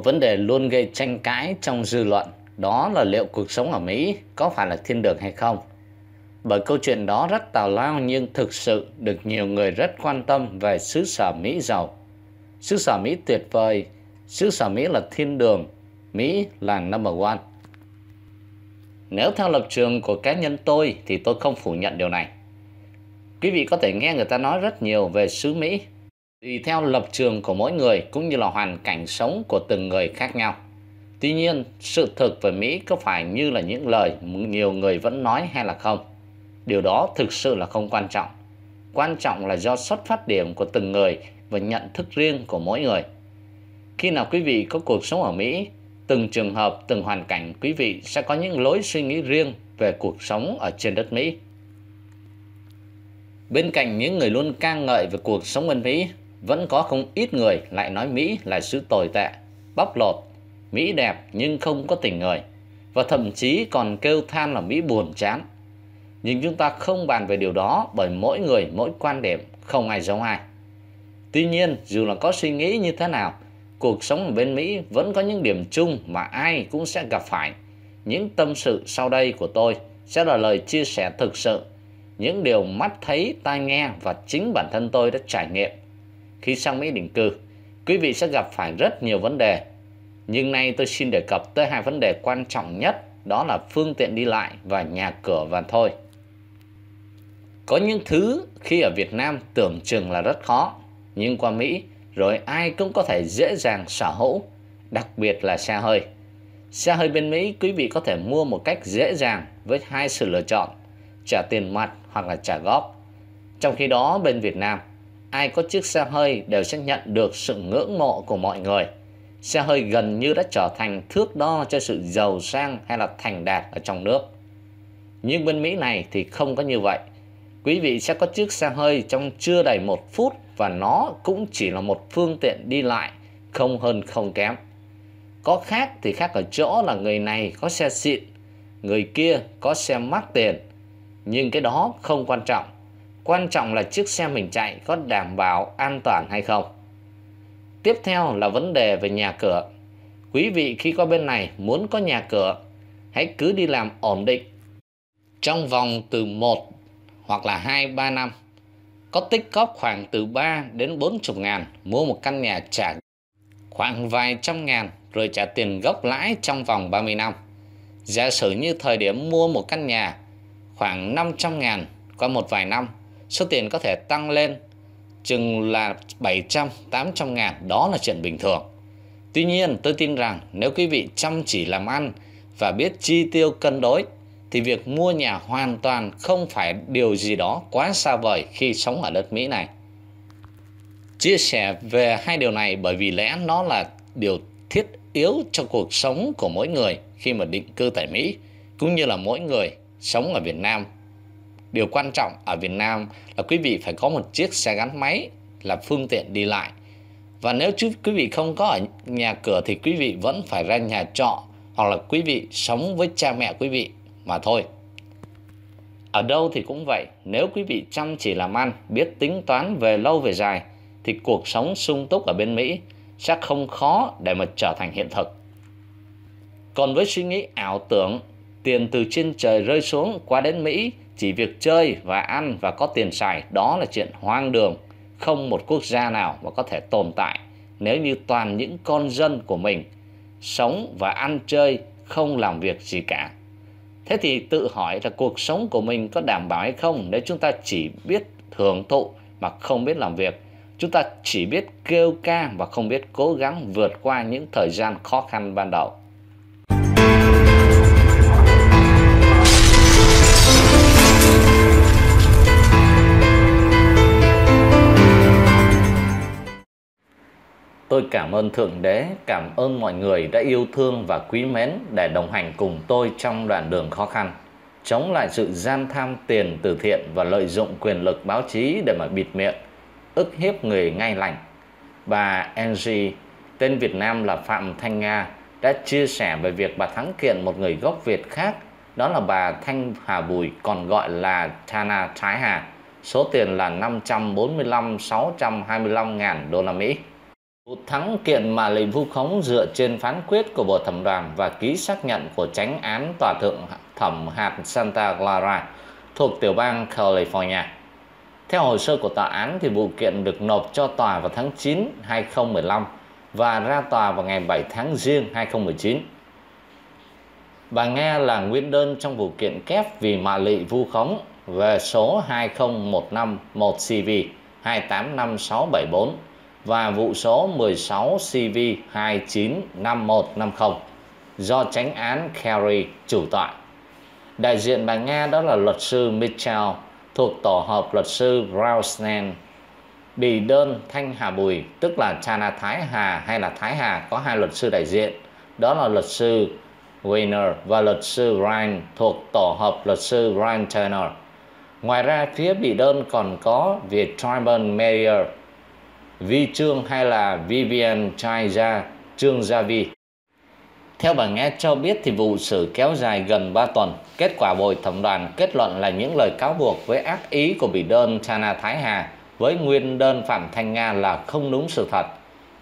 Một vấn đề luôn gây tranh cãi trong dư luận đó là liệu cuộc sống ở Mỹ có phải là thiên đường hay không. Bởi câu chuyện đó rất tào lao nhưng thực sự được nhiều người rất quan tâm về xứ sở Mỹ giàu. Xứ sở Mỹ tuyệt vời, xứ sở Mỹ là thiên đường, Mỹ là number one. Nếu theo lập trường của cá nhân tôi thì tôi không phủ nhận điều này. Quý vị có thể nghe người ta nói rất nhiều về xứ Mỹ, tùy theo lập trường của mỗi người cũng như là hoàn cảnh sống của từng người khác nhau. Tuy nhiên, sự thực về Mỹ có phải như là những lời nhiều người vẫn nói hay là không? Điều đó thực sự là không quan trọng. Quan trọng là do xuất phát điểm của từng người và nhận thức riêng của mỗi người. Khi nào quý vị có cuộc sống ở Mỹ, từng trường hợp, từng hoàn cảnh quý vị sẽ có những lối suy nghĩ riêng về cuộc sống ở trên đất Mỹ. Bên cạnh những người luôn ca ngợi về cuộc sống bên Mỹ, vẫn có không ít người lại nói Mỹ là xứ tồi tệ, bóc lột, Mỹ đẹp nhưng không có tình người, và thậm chí còn kêu than là Mỹ buồn chán. Nhưng chúng ta không bàn về điều đó bởi mỗi người mỗi quan điểm, không ai giống ai. Tuy nhiên, dù là có suy nghĩ như thế nào, cuộc sống ở bên Mỹ vẫn có những điểm chung mà ai cũng sẽ gặp phải. Những tâm sự sau đây của tôi sẽ là lời chia sẻ thực sự, những điều mắt thấy, tai nghe và chính bản thân tôi đã trải nghiệm. Khi sang Mỹ định cư, quý vị sẽ gặp phải rất nhiều vấn đề. Nhưng nay tôi xin đề cập tới hai vấn đề quan trọng nhất, đó là phương tiện đi lại và nhà cửa và thôi. Có những thứ khi ở Việt Nam tưởng chừng là rất khó, nhưng qua Mỹ rồi ai cũng có thể dễ dàng sở hữu, đặc biệt là xe hơi. Xe hơi bên Mỹ quý vị có thể mua một cách dễ dàng với hai sự lựa chọn, trả tiền mặt hoặc là trả góp. Trong khi đó bên Việt Nam, ai có chiếc xe hơi đều sẽ nhận được sự ngưỡng mộ của mọi người. Xe hơi gần như đã trở thành thước đo cho sự giàu sang hay là thành đạt ở trong nước. Nhưng bên Mỹ này thì không có như vậy. Quý vị sẽ có chiếc xe hơi trong chưa đầy một phút và nó cũng chỉ là một phương tiện đi lại, không hơn không kém. Có khác thì khác ở chỗ là người này có xe xịn, người kia có xe mắc tiền. Nhưng cái đó không quan trọng. Quan trọng là chiếc xe mình chạy có đảm bảo an toàn hay không. Tiếp theo là vấn đề về nhà cửa. Quý vị khi qua bên này muốn có nhà cửa, hãy cứ đi làm ổn định. Trong vòng từ 1 hoặc là 2-3 năm, có tích góp khoảng từ 3 đến 40 ngàn mua một căn nhà trả khoảng vài trăm ngàn rồi trả tiền gốc lãi trong vòng 30 năm. Giả sử như thời điểm mua một căn nhà khoảng 500 ngàn qua một vài năm, số tiền có thể tăng lên chừng là 700, 800 ngàn, đó là chuyện bình thường. Tuy nhiên, tôi tin rằng nếu quý vị chăm chỉ làm ăn và biết chi tiêu cân đối, thì việc mua nhà hoàn toàn không phải điều gì đó quá xa vời khi sống ở đất Mỹ này. Chia sẻ về hai điều này bởi vì lẽ nó là điều thiết yếu cho cuộc sống của mỗi người khi mà định cư tại Mỹ, cũng như là mỗi người sống ở Việt Nam Điều quan trọng ở Việt Nam là quý vị phải có một chiếc xe gắn máy là phương tiện đi lại. Và nếu chứ quý vị không có ở nhà cửa thì quý vị vẫn phải ra nhà trọ hoặc là quý vị sống với cha mẹ quý vị mà thôi. Ở đâu thì cũng vậy, nếu quý vị chăm chỉ làm ăn, biết tính toán về lâu về dài thì cuộc sống sung túc ở bên Mỹ sẽ không khó để mà trở thành hiện thực. Còn với suy nghĩ ảo tưởng tiền từ trên trời rơi xuống qua đến Mỹ chỉ việc chơi và ăn và có tiền xài, đó là chuyện hoang đường. Không một quốc gia nào mà có thể tồn tại nếu như toàn những con dân của mình sống và ăn chơi, không làm việc gì cả. Thế thì tự hỏi là cuộc sống của mình có đảm bảo hay không nếu chúng ta chỉ biết hưởng thụ mà không biết làm việc? Chúng ta chỉ biết kêu ca và không biết cố gắng vượt qua những thời gian khó khăn ban đầu. Tôi cảm ơn Thượng Đế, cảm ơn mọi người đã yêu thương và quý mến để đồng hành cùng tôi trong đoạn đường khó khăn. Chống lại sự gian tham tiền từ thiện và lợi dụng quyền lực báo chí để mà bịt miệng, ức hiếp người ngay lành. Bà Angie, tên Việt Nam là Phạm Thanh Nga, đã chia sẻ về việc bà thắng kiện một người gốc Việt khác, đó là bà Thanh Hà Bùi, còn gọi là Tana Thái Hà. Số tiền là 545 625 ngàn đô la Mỹ. Vụ thắng kiện mà lệnh vu khống dựa trên phán quyết của Bộ Thẩm đoàn và ký xác nhận của tránh án Tòa thượng thẩm hạt Santa Clara thuộc tiểu bang California. Theo hồ sơ của tòa án thì vụ kiện được nộp cho tòa vào tháng 9 2015 và ra tòa vào ngày 7 tháng Giêng 2019. Bà Nga là nguyên đơn trong vụ kiện kép vì mạ lị vu khống về số 20151 CV 285674 và vụ số 16 CV 295150 do tránh án Kerry chủ tọa. Đại diện bà Nga đó là luật sư Mitchell thuộc tổ hợp luật sư Rausnan bị đơn Thanh Hà Bùi tức là Chana Thái Hà hay là Thái Hà có hai luật sư đại diện đó là luật sư Weiner và luật sư Ryan thuộc tổ hợp luật sư Ryan Turner. Ngoài ra, phía bị đơn còn có Việt Tribal Mayor, Vi Trương hay là Vivian Chaiza Trương Gia Vi. Theo bà Nghe cho biết thì vụ xử kéo dài gần 3 tuần. Kết quả bồi thẩm đoàn kết luận là những lời cáo buộc với ác ý của bị đơn Chana Thái Hà với nguyên đơn Phạm Thanh Nga là không đúng sự thật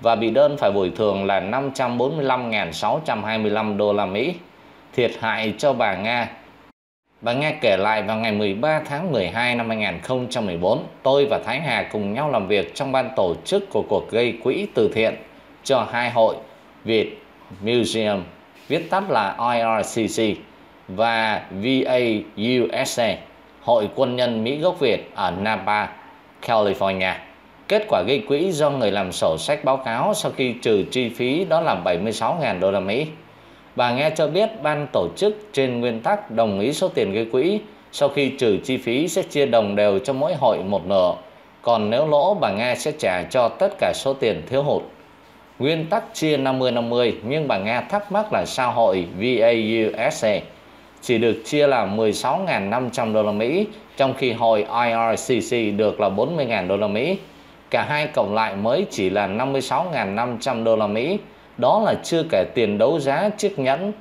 và bị đơn phải bồi thường là 545.625 đô la Mỹ thiệt hại cho bà Nga. Bà Nga kể lại vào ngày 13 tháng 12 năm 2014, tôi và Thái Hà cùng nhau làm việc trong ban tổ chức của cuộc gây quỹ từ thiện cho hai hội Việt Museum, viết tắt là IRCC và VAUSA, Hội Quân nhân Mỹ gốc Việt ở Napa, California. Kết quả gây quỹ do người làm sổ sách báo cáo sau khi trừ chi phí đó là 76.000 đô la Mỹ. Bà nghe cho biết ban tổ chức trên nguyên tắc đồng ý số tiền gây quỹ, sau khi trừ chi phí sẽ chia đồng đều cho mỗi hội một nửa. Còn nếu lỗ, bà Nga sẽ trả cho tất cả số tiền thiếu hụt. Nguyên tắc chia 50-50 nhưng bà Nga thắc mắc là sao hội VAUSA chỉ được chia là 16.500 đô la Mỹ, trong khi hội IRCC được là 40.000 đô la Mỹ. Cả hai cộng lại mới chỉ là 56.500 đô la Mỹ. Đó là chưa kể tiền đấu giá chiếc nhẫn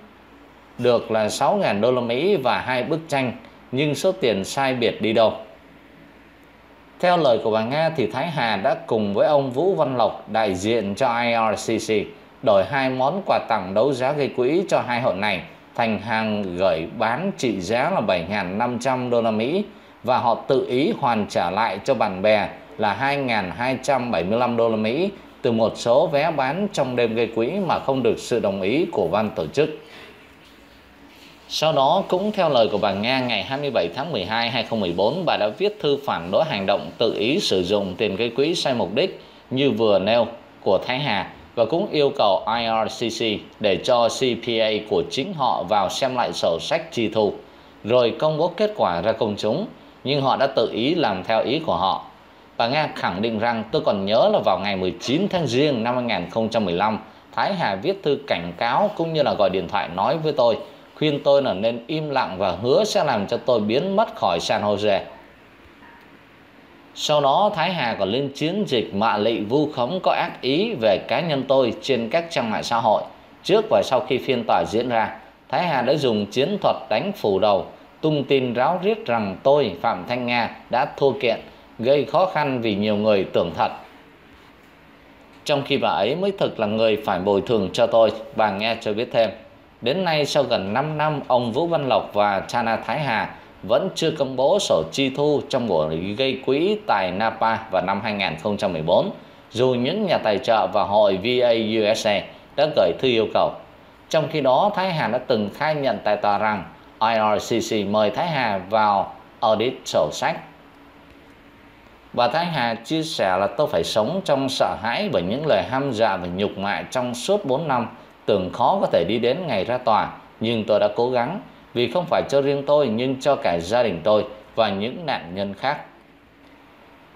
được là 6.000 đô la Mỹ và hai bức tranh, nhưng số tiền sai biệt đi đâu? Theo lời của bà Nga thì Thái Hà đã cùng với ông Vũ Văn Lộc đại diện cho IRCC đổi hai món quà tặng đấu giá gây quỹ cho hai hội này thành hàng gửi bán trị giá là 7.500 đô la Mỹ và họ tự ý hoàn trả lại cho bạn bè là 2.275 đô la Mỹ từ một số vé bán trong đêm gây quỹ mà không được sự đồng ý của ban tổ chức. Sau đó, cũng theo lời của bà Nga, ngày 27 tháng 12, 2014, bà đã viết thư phản đối hành động tự ý sử dụng tiền gây quỹ sai mục đích như vừa nêu của Thái Hà và cũng yêu cầu IRCC để cho CPA của chính họ vào xem lại sổ sách chi thu, rồi công bố kết quả ra công chúng, nhưng họ đã tự ý làm theo ý của họ. Bà Nga khẳng định rằng tôi còn nhớ là vào ngày 19 tháng Giêng năm 2015, Thái Hà viết thư cảnh cáo cũng như là gọi điện thoại nói với tôi, khuyên tôi là nên im lặng và hứa sẽ làm cho tôi biến mất khỏi San Jose. Sau đó Thái Hà còn lên chiến dịch mạ lị vu khống có ác ý về cá nhân tôi trên các trang mạng xã hội. Trước và sau khi phiên tòa diễn ra, Thái Hà đã dùng chiến thuật đánh phủ đầu, tung tin ráo riết rằng tôi, Phạm Thanh Nga, đã thua kiện, gây khó khăn vì nhiều người tưởng thật. Trong khi bà ấy mới thực là người phải bồi thường cho tôi, bà nghe cho biết thêm. Đến nay sau gần 5 năm, ông Vũ Văn Lộc và Chana Thái Hà vẫn chưa công bố sổ chi thu trong buổi gây quỹ tại Napa vào năm 2014, dù những nhà tài trợ và hội VAUSA đã gửi thư yêu cầu. Trong khi đó, Thái Hà đã từng khai nhận tại tòa rằng IRCC mời Thái Hà vào audit sổ sách. Bà Thái Hà chia sẻ là tôi phải sống trong sợ hãi bởi những lời ham dạ và nhục mạ trong suốt 4 năm, tưởng khó có thể đi đến ngày ra tòa, nhưng tôi đã cố gắng vì không phải cho riêng tôi nhưng cho cả gia đình tôi và những nạn nhân khác.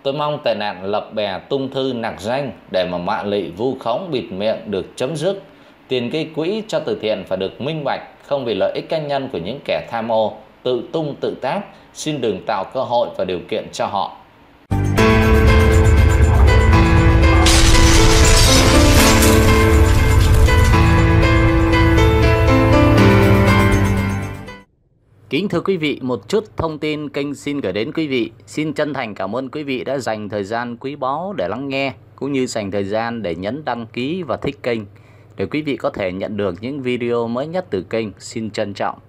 Tôi mong tệ nạn lập bè tung thư nặc danh để mà mạ lị vu khống bịt miệng được chấm dứt. Tiền gây quỹ cho từ thiện phải được minh bạch, không vì lợi ích cá nhân của những kẻ tham ô, tự tung tự tác, xin đừng tạo cơ hội và điều kiện cho họ. Kính thưa quý vị, một chút thông tin kênh xin gửi đến quý vị. Xin chân thành cảm ơn quý vị đã dành thời gian quý báu để lắng nghe, cũng như dành thời gian để nhấn đăng ký và thích kênh. Để quý vị có thể nhận được những video mới nhất từ kênh, xin trân trọng.